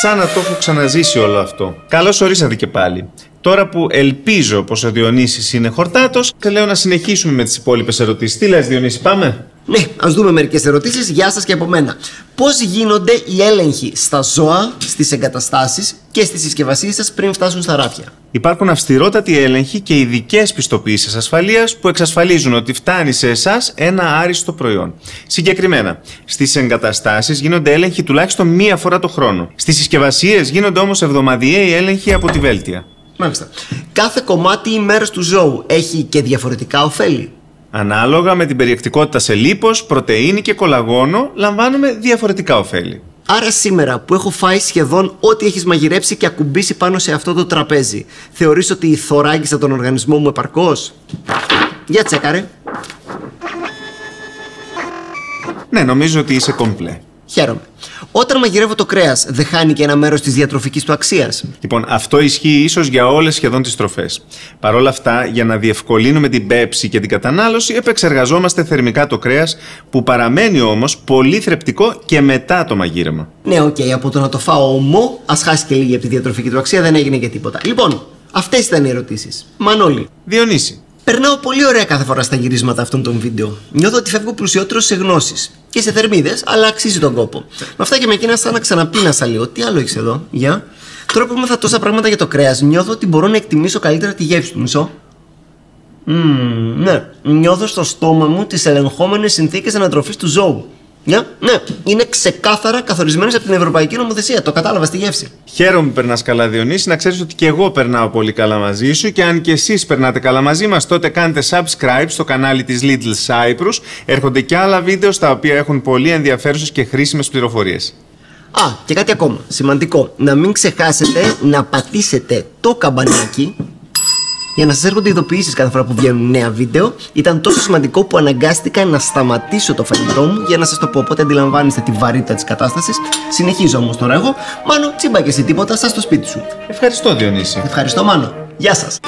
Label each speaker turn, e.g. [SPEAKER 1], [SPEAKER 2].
[SPEAKER 1] σαν να το έχω ξαναζήσει όλο αυτό. Καλώς ορίσατε και πάλι. Τώρα που ελπίζω πως ο Διονύσης είναι χορτάτος, σε λέω να συνεχίσουμε με τις υπόλοιπες ερωτήσεις. Τι λες Διονύση, πάμε;
[SPEAKER 2] Ναι, ας δούμε μερικές ερωτήσεις. Γεια σας και από μένα. Πώς γίνονται οι έλεγχοι στα ζώα, στις εγκαταστάσεις και στις συσκευασίες σας πριν φτάσουν στα ράφια;
[SPEAKER 1] Υπάρχουν αυστηρότατοι έλεγχοι και ειδικές πιστοποιήσει ασφαλείας που εξασφαλίζουν ότι φτάνει σε εσάς ένα άριστο προϊόν. Συγκεκριμένα, στις εγκαταστάσεις γίνονται έλεγχοι τουλάχιστον μία φορά το χρόνο. Στις συσκευασίες γίνονται όμως εβδομαδιαίοι έλεγχοι από τη Βέλτια.
[SPEAKER 2] Μάλιστα. Κάθε κομμάτι ή μέρος του ζώου έχει και διαφορετικά ωφέλη.
[SPEAKER 1] Ανάλογα με την περιεκτικότητα σε λίπος, πρωτεΐνη και κολαγόνο, λαμβάνουμε διαφορετικά ωφέλη.
[SPEAKER 2] Άρα σήμερα που έχω φάει σχεδόν ό,τι έχεις μαγειρέψει και ακουμπήσει πάνω σε αυτό το τραπέζι, θεωρείς ότι θωράγγισα τον οργανισμό μου επαρκώς; Για τσέκαρε.
[SPEAKER 1] Ναι, νομίζω ότι είσαι κομπλέ.
[SPEAKER 2] Χαίρομαι. Όταν μαγειρεύω το κρέας, δεν χάνει και ένα μέρος της διατροφικής του αξίας.
[SPEAKER 1] Λοιπόν, αυτό ισχύει ίσως για όλες σχεδόν τις τροφές. Παρ' όλα αυτά, για να διευκολύνουμε την πέψη και την κατανάλωση, επεξεργαζόμαστε θερμικά το κρέας, που παραμένει όμως πολύ θρεπτικό και μετά το μαγείρεμα.
[SPEAKER 2] Ναι, OK, okay, από το να το φάω ωμό, ας χάσει και λίγη από τη διατροφική του αξία, δεν έγινε και τίποτα. Λοιπόν, αυτές ήταν οι ερωτήσεις. Μανώλη.
[SPEAKER 1] Διονύση.
[SPEAKER 2] Περνάω πολύ ωραία κάθε φορά στα γυρίσματα αυτών των βίντεο. Νιώθω ότι φεύγω πλουσιότερο σε γνώσεις και σε θερμίδες, αλλά αξίζει τον κόπο. Με αυτά και με εκείνα, σαν να ξαναπίνασα λίγο. Τι άλλο έχεις εδώ, για. Τώρα που έμαθα τόσα πράγματα για το κρέας, νιώθω ότι μπορώ να εκτιμήσω καλύτερα τη γεύση του. Μισό. Mm, ναι, νιώθω στο στόμα μου τις ελεγχόμενες συνθήκες ανατροφής του ζώου. Ναι, ναι, είναι ξεκάθαρα καθορισμένες από την Ευρωπαϊκή Νομοθεσία. Το κατάλαβα στη γεύση.
[SPEAKER 1] Χαίρομαι που περνάς καλά, Διονύση. Να ξέρεις ότι και εγώ περνάω πολύ καλά μαζί σου και αν και εσείς περνάτε καλά μαζί μας, τότε κάντε subscribe στο κανάλι της Little Cyprus. Έρχονται και άλλα βίντεο στα οποία έχουν πολύ ενδιαφέρουσες και χρήσιμες πληροφορίες.
[SPEAKER 2] Α, και κάτι ακόμα σημαντικό. Να μην ξεχάσετε να πατήσετε το καμπανάκι για να σας έρχονται ειδοποιήσεις κάθε φορά που βγαίνουν νέα βίντεο. Ήταν τόσο σημαντικό που αναγκάστηκα να σταματήσω το φαγητό μου για να σας το πω. Οπότε αντιλαμβάνεστε τη βαρύτητα της κατάστασης. Συνεχίζω όμως τώρα εγώ. Μάνο, τσίμπα και εσύ τίποτα, σας στο σπίτι σου.
[SPEAKER 1] Ευχαριστώ, Διονύση.
[SPEAKER 2] Ευχαριστώ, Μάνο. Γεια σας.